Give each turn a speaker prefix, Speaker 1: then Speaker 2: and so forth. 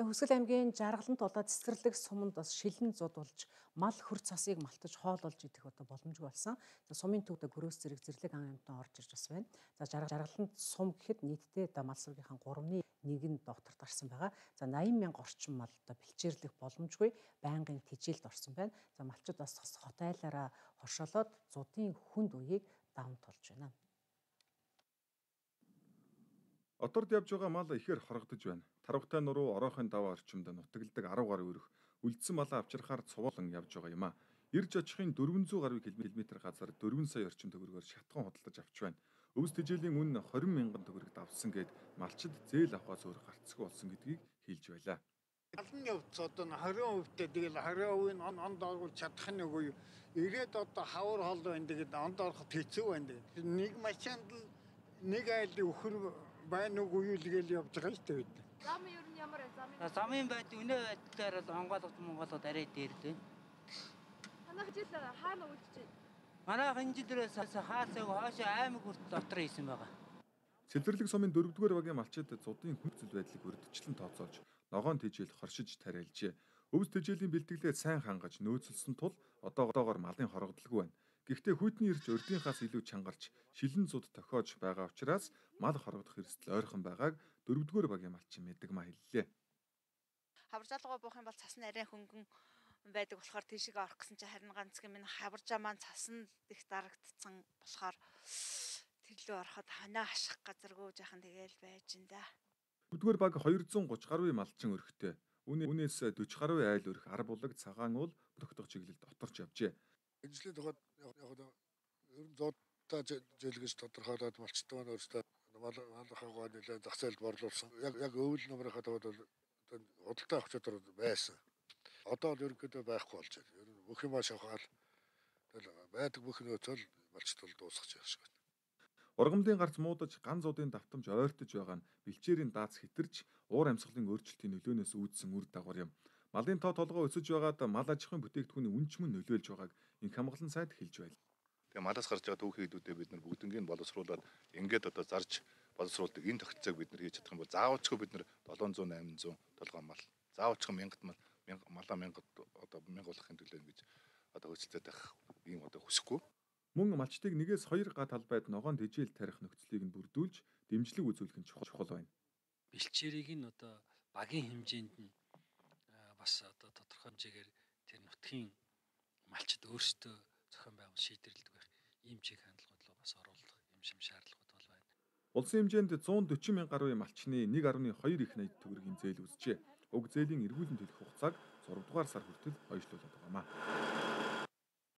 Speaker 1: За Хүсгэл аймгийн Жаргалант болоод цэцэрлэг суманд бас шилэн зуд болж мал хөр цасыг малтаж хоололж идэх одоо боломжгүй болсон. За сумын төвдө гөрөөс зэрэг зэрлэг ан амтан орж ирж бас байна. За Жаргалант сум гэхэд нийтдээ мал сургийнхаа 3-ны 1 нь докторт гарсан байгаа. За 80 мянга орчим мал одоо бэлчээрлэх боломжгүй байнгын тижээлд орсон байна. За малчид бас хот айлаараа хоршоолоод зуудын хүнд үеийг даван тулж байна.
Speaker 2: Одорд явж байгаа мал ихээр хорогдож байна. Тарвтай нуруу ороохын даваа орчимд нутагладаг 10 гаруй өрөх үлдсэн малаа авчирхаар цувуулан явж байгаа юм а. Ирж очихын 400 гаруй км газар 4 сая орчим төгрөгөөр шатхан худалдаж авч байна. Өвс тэжээлийн үн 20 мянган төгрөгт авсан гэд малчид зээл авахаас өөр гарцгүй болсон гэдгийг хэлж байлаа.
Speaker 3: Алан явц одоо 20% тэ тэгэл 20% нь онд орвол чадах нь үгүй. Ирээд одоо хавар хол байна тэгээд онд ороход хэцүү байна. Нэг машинд л нэг айл өхөр байна уу юу л гээл явж байгаа шүү дээ.
Speaker 4: Зам ер нь ямар вэ? Замын
Speaker 5: Замын байд үнэ байдлаар л Монголд Монголд арай дээр лээ.
Speaker 4: танах жил хаана байна?
Speaker 5: Манайх энэ жилдээс хаасаг хоошо аймаг хүртэл дотор хийсэн байгаа.
Speaker 2: Цэцэрлэг сумын 4-р багийн малчид зудын хүнцэл байдлыг өрдөгчлөн тооцоолж ногоон тэжээл хоршиж тариалжээ. Өвс тэжээлийн бэлтгэлээ сайн хангаж нөөцлсөн тул одоогоогоор малын хорогдолгүй байна. Гэхдээ хүйтний ирж урдынхаас илүү чангарч шилэн зуд тохиож байгаа учраас мал хорогдох эрсдэл ойрхон байгааг 4-р багийн малчин мэдэг ма хэллээ.
Speaker 6: хаваржаалгаа буух юм бол цас нь арай хөнгөн байдаг болохоор тийшээ орох гэсэн чинь харин ганцхан минь хаваржаа маань цасан их дарагдсан болохоор тэрлөө ороход ханаа аших газаргүй жахан тэгээл байж ин да.
Speaker 2: 4-р баг 230 гаруй малчин өрхтэй. Үнээс 40 гаруй айл өрх ар булаг цагаан уул тогтох чиглэлд оторч явжээ.
Speaker 7: Эзлээд хаад яг яг ер нь зодтой зэлгэж тодорхойлоод малчтай маань өөрсдөө мал малхаагаа нэлээд зах зээлд борлуулсан. Яг яг өвөл номрынхаа тавд бол худалдаа авах чадвар байсан. Одоо л ерөнхийдөө байхгүй болж байна. Ер нь бүх юм шавхаал тэгэл байдаг бүх нөөцөл малчтал дуусгаж байгаа шиг байна.
Speaker 2: Ургамлын гарц муудаж ган зуудын давтамж ойртож байгаа нь бэлчээрийн даац хитэрч уур амьсгалын өөрчлөлтийн нөлөөнөөс үүдсэн үр дагавар юм. Малын тоо толгой өсөж байгаад мал аж ахуйн бүтээгдэхүүний үнч мөн нөлөөлж байгааг инх хамгаалан сайд хэлж байна.
Speaker 8: Тэгээ малаас гарч байгаа түүхий хэдүүдээ бид нар бүгднийг боловсруулад ингээд одоо зарж боловсруулдаг энэ тогтцоог бид нар хийж чадах юм бол заавалчгүй бид нар 700 800 толгой мал заавалчгүй 1000 мал малаа 1000 одоо 1000 болохын төлөө ингэж одоо хөөцөлтөд байх ийм одоо хүсэхгүй.
Speaker 2: Мөн малчтыг нэгээс хоёр га талбайд ногоон тэжээл тарих нөхцөлийг нь бүрдүүлж дэмжлэг үзүүлэх нь чухал байна.
Speaker 9: бэлчээрийг нь одоо багийн хэмжээнд нь бас одоо тодорхой хэмжээгээр тэр нутгийн малчд өөрсдөө зохион байгуул шийдвэрлэдэг байх ийм чиг хандлагууд руу бас оруулах юм шим шаардлагууд бол байна.
Speaker 2: Улсын хэмжээнд 140 мянга гаруй малчны 1.2 их найд төгрөгийн зээл үүсжээ. Уг зээлийн эргүүлэн төлөх хугацааг 6 дугаар сар хүртэл хойшлуулад байгаамаа.